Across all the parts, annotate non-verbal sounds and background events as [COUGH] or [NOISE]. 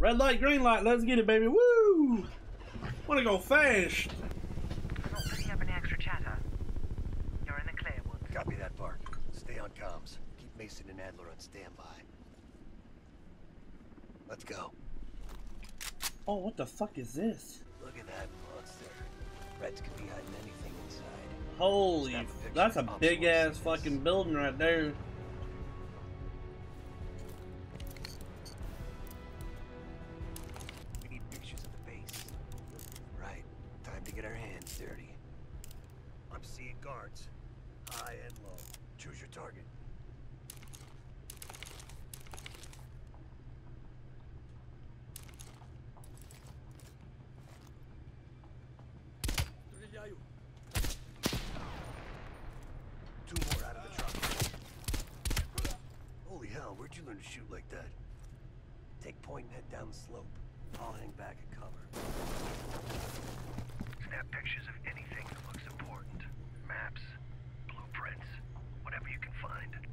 Red light, green light, let's get it, baby. Woo! Wanna go fast. Not picking up any extra chatter. You're in the clear, Woods. Copy that, Park. Stay on comms. Keep Mason and Adler on standby. Let's go. Oh, what the fuck is this? Look at that monster. Reds could be hiding anything inside. Holy, Snap a that's a I'll big ass fucking building right there. Dirty. I'm seeing guards. High and low. Choose your target. Two more out of the truck. Holy hell, where'd you learn to shoot like that? Take point and head down the slope. I'll hang back and cover. Snap pictures of anything that looks important. Maps, blueprints, whatever you can. Find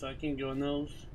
so I can go in those.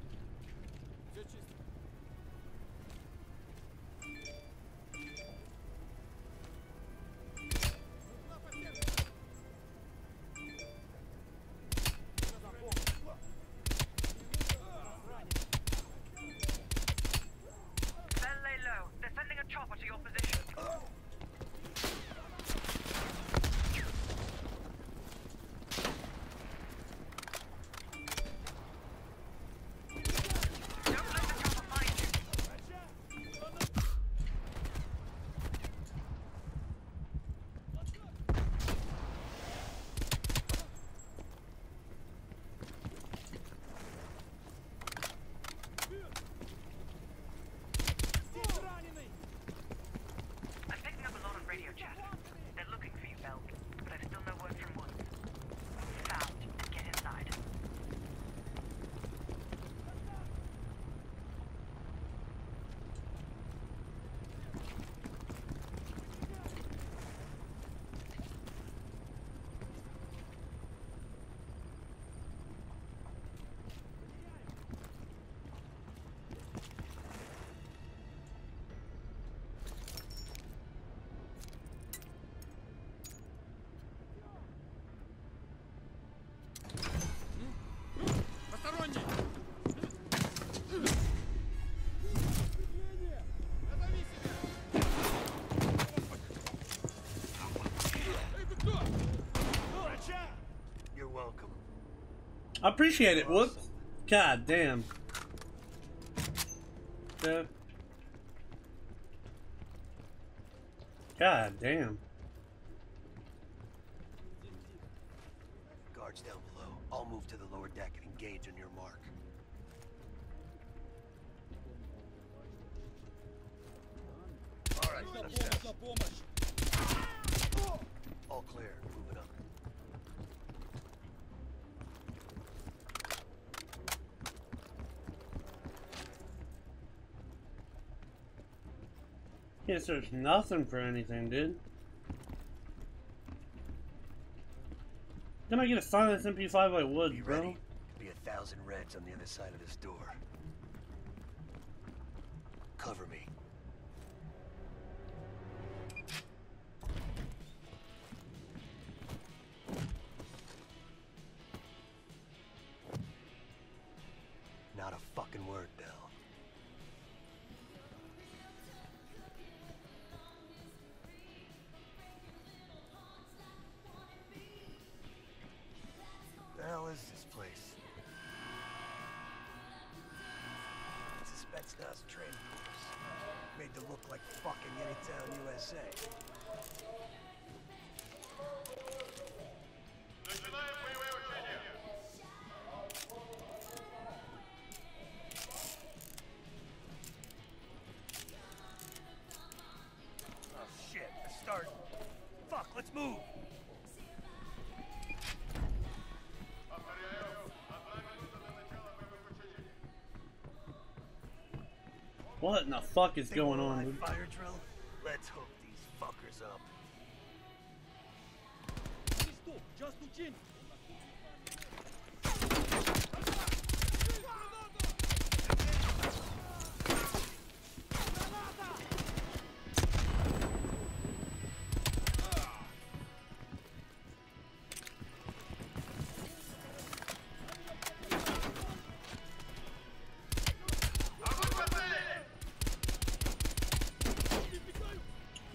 I appreciate it, Whoop. God damn. Uh, God damn. Guards down below. I'll move to the lower deck and engage on your mark. All right, All clear. Can't search nothing for anything, dude. Can I get a silenced MP5 by Woods, bro? ready? Be a thousand reds on the other side of this door. Cover me. It's a Spetsnaz training course. Made to look like fucking Anytown, USA. Начинаем боевое учение. What in the fuck is going on, dude? Fire drill? Let's hook these fuckers up.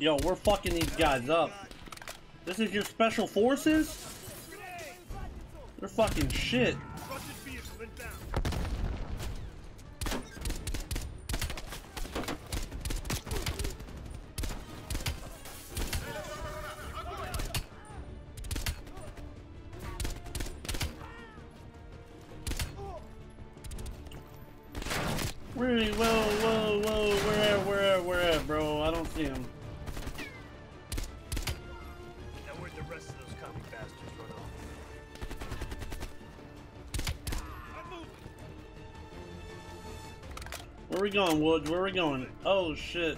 Yo, we're fucking these guys up. This is your special forces? They're fucking shit. We going, Woods? Where we going? Oh, shit.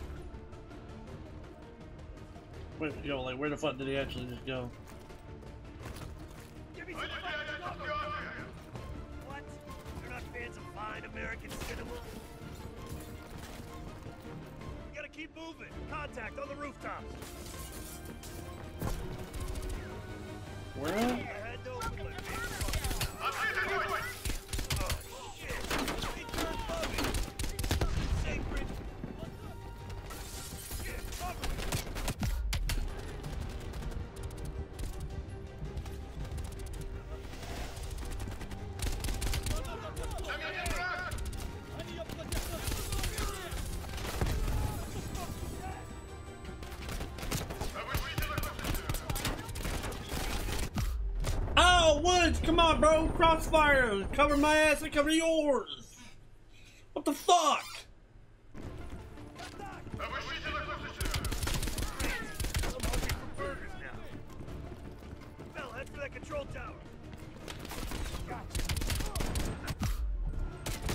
Wait, yo, like, where the fuck did he actually just go? Give me some fucking What? You're not fans of fine American cinema? You gotta keep moving. Contact on the rooftops. Where Come on, bro. Crossfire. Cover my ass and cover yours. What the fuck?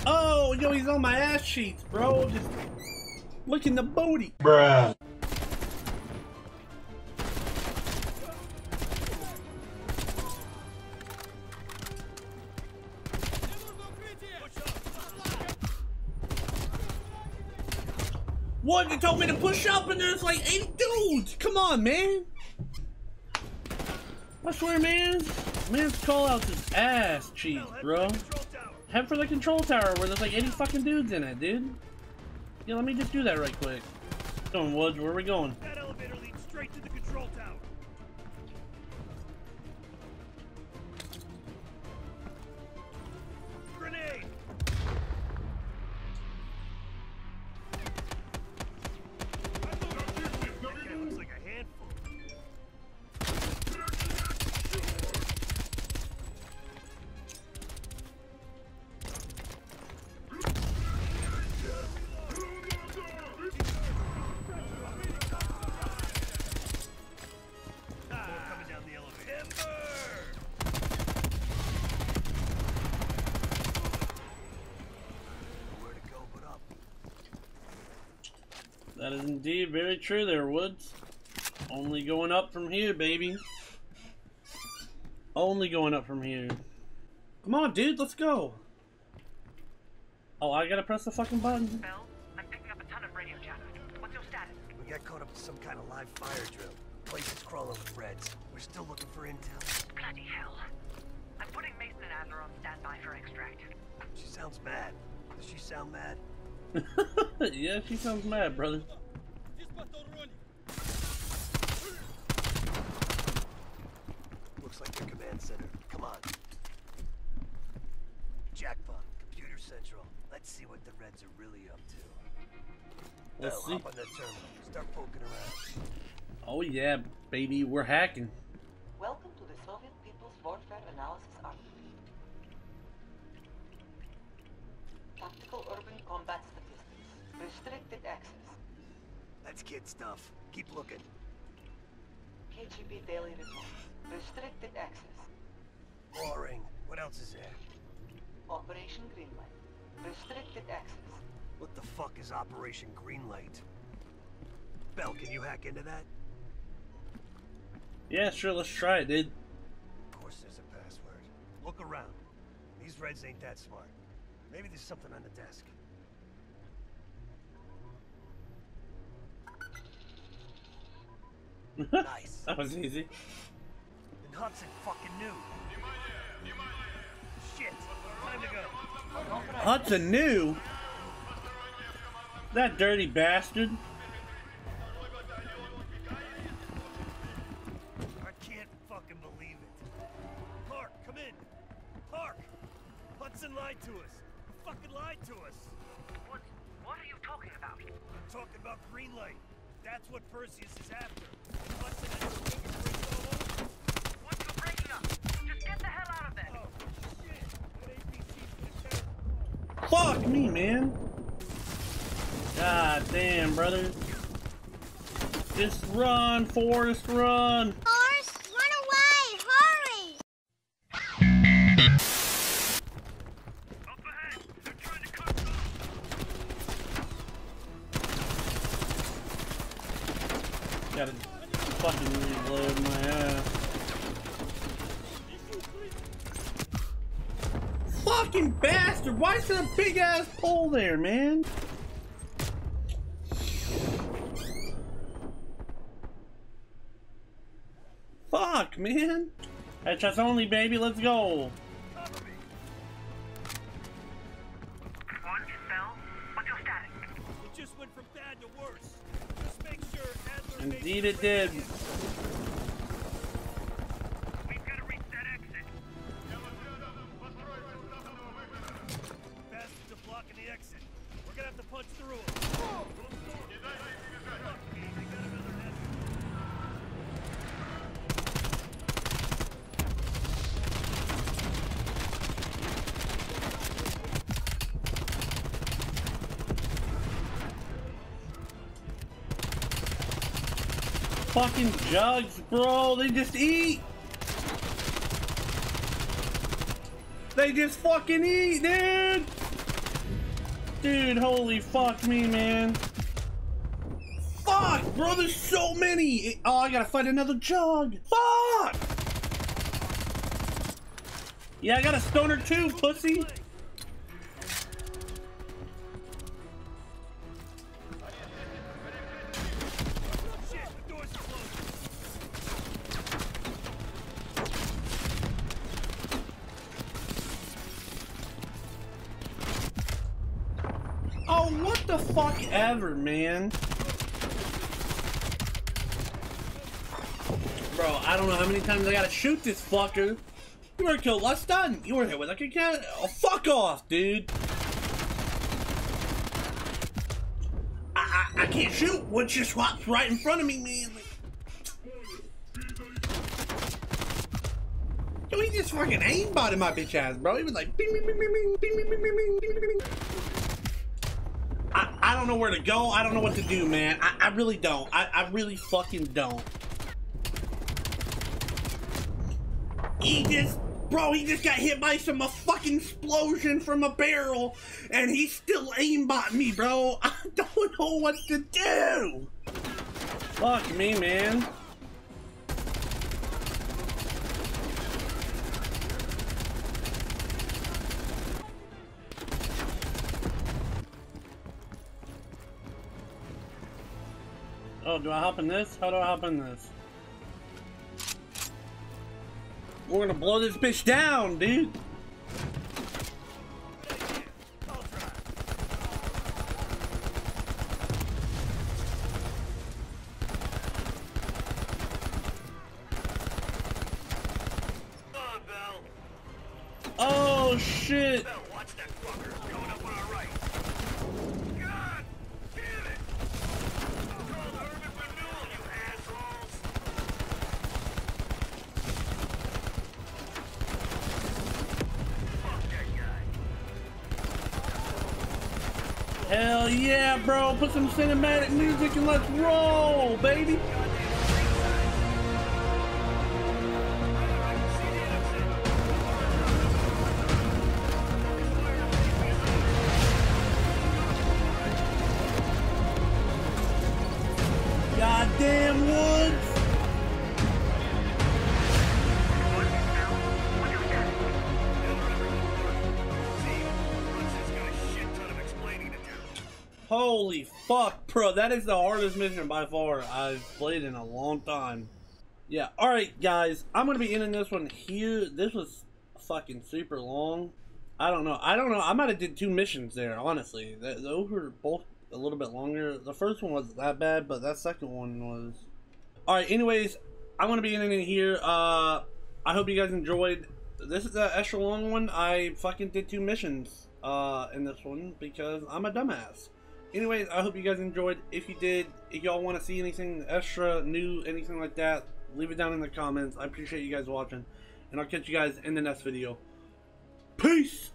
Oh, yo, he's on my ass sheets, bro. Just looking the booty. Bruh. Push up and there's like 80 dudes. Come on, man. I swear, man. Man's call out his ass cheeks, head bro. for that control tower. Head for the control tower where there's like 80 fucking dudes in it, dude. Yeah, let me just do that right quick. Going, Woods, where are we going? Indeed very true there, Woods. Only going up from here, baby. Only going up from here. Come on, dude, let's go. Oh, I gotta press the fucking button. Bell, I'm picking up a ton of radio chatter. What's your status? We got caught up in some kind of live fire drill. Place is crawling with Reds. We're still looking for intel. Bloody hell. I'm putting Mason and Adler on standby for extract. She sounds mad. Does she sound mad? [LAUGHS] yeah, she sounds mad, brother. See what the Reds are really up to. Let's Bell, see. hop on that terminal. Start poking around. Oh yeah, baby, we're hacking. Welcome to the Soviet People's Warfare Analysis Archive. Tactical urban combat statistics. Restricted access. That's kid stuff. Keep looking. KGB daily reports. Restricted access. Boring. What else is there? Operation Greenlight. Restricted access. What the fuck is Operation Greenlight? Bell, can you hack into that? Yeah, sure, let's try it, dude. Of course there's a password. Look around. These Reds ain't that smart. Maybe there's something on the desk. [LAUGHS] nice. That was easy. And Hudson fucking knew. Shit. Time to go. Hudson knew. That dirty bastard. I can't fucking believe it. Park, come in. Park. Hudson lied to us. He fucking lied to us. What, what are you talking about? I'm Talking about Greenlight. That's what Perseus is after. Hudson and his fingerprints all over. What, you're breaking up? Just get the hell out of there! Oh, shit. That APC's gonna tear Fuck me, man. God damn, brother. Just run, Forrest, run. Fucking bastard! Why is there a big ass pole there, man? Fuck, man. Headshots only, baby. Let's go. Indeed it One, Fucking jugs, bro. They just eat. They just fucking eat, dude. Dude, holy fuck me, man. Fuck, bro. There's so many. Oh, I gotta find another jug. Fuck. Yeah, I got a stoner too, pussy. Oh, what the fuck ever, man. Bro, I don't know how many times I gotta shoot this fucker. You were killed less done. You were hit with like a cat. Oh, fuck off, dude. I, I, I can't shoot. One just swaps right in front of me, man. Yo, he just fucking aimbotted my bitch ass, bro. He was like, bing, bing, bing, bing, bing, bing, bing, bing, bing, bing. I, don't know where to go. I don't know what to do, man. I, I really don't. I, I really fucking don't. He just, bro, he just got hit by some a fucking explosion from a barrel, and he's still aimbot me, bro. [LAUGHS] I don't know what to do. Fuck me, man. Oh, do I hop in this? How do I hop in this? We're gonna blow this bitch down, dude. Yeah, bro. Put some cinematic music and let's roll, baby. Holy fuck, bro. That is the hardest mission by far I've played in a long time. Yeah, alright, guys. I'm going to be ending this one here. This was fucking super long. I don't know. I don't know. I might have did two missions there, honestly. Those were both a little bit longer. The first one wasn't that bad, but that second one was... Alright, anyways, I'm going to be ending it here. Uh, I hope you guys enjoyed. This is an extra long one. I fucking did two missions uh, in this one because I'm a dumbass. Anyways, I hope you guys enjoyed. If you did, if y'all want to see anything extra, new, anything like that, leave it down in the comments. I appreciate you guys watching. And I'll catch you guys in the next video. Peace!